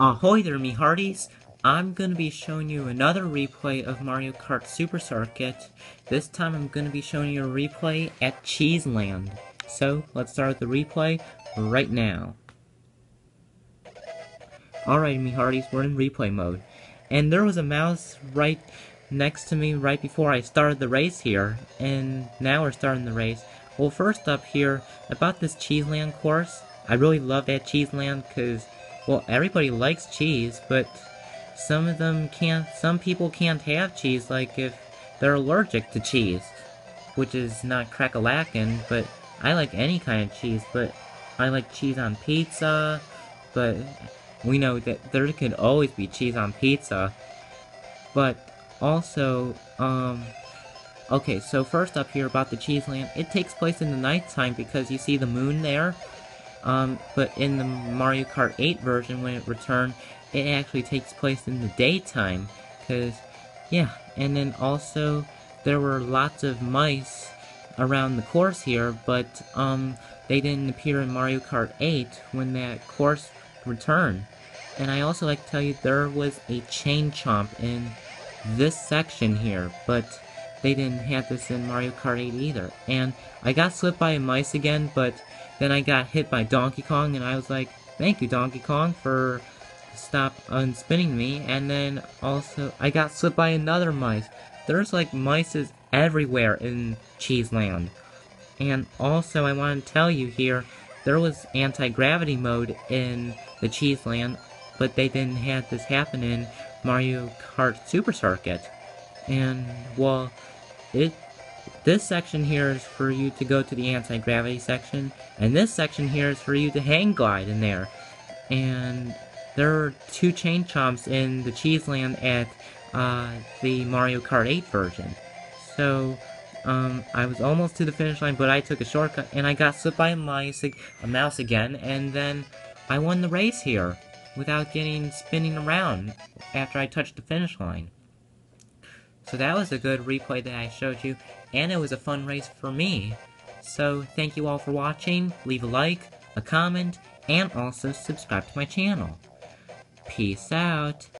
Ahoy there, me hearties! I'm gonna be showing you another replay of Mario Kart Super Circuit. This time I'm gonna be showing you a replay at Cheeseland. So, let's start the replay right now. Alright, me hearties, we're in replay mode. And there was a mouse right next to me right before I started the race here. And now we're starting the race. Well, first up here, about this Cheeseland course. I really love that Cheeseland because well, everybody likes cheese, but some of them can't, some people can't have cheese, like if they're allergic to cheese. Which is not crack-a-lackin', but I like any kind of cheese, but I like cheese on pizza, but we know that there could always be cheese on pizza. But also, um, okay, so first up here about the Cheeseland, it takes place in the nighttime because you see the moon there, um, but in the Mario Kart 8 version, when it returned, it actually takes place in the daytime. Because, yeah, and then also, there were lots of mice around the course here, but, um, they didn't appear in Mario Kart 8 when that course returned. And I also like to tell you, there was a chain chomp in this section here, but they didn't have this in Mario Kart 8 either. And I got slipped by a mice again, but then I got hit by Donkey Kong, and I was like, thank you, Donkey Kong, for stop unspinning me. And then also, I got slipped by another mice. There's like mices everywhere in Cheeseland. And also, I want to tell you here, there was anti-gravity mode in the Cheeseland, but they didn't have this happen in Mario Kart Super Circuit. And, well, it this section here is for you to go to the anti-gravity section, and this section here is for you to hang glide in there. And there are two chain chomps in the Cheeseland at uh, the Mario Kart 8 version. So, um, I was almost to the finish line, but I took a shortcut, and I got slipped by a a mouse again, and then I won the race here without getting spinning around after I touched the finish line. So that was a good replay that I showed you, and it was a fun race for me. So thank you all for watching, leave a like, a comment, and also subscribe to my channel. Peace out.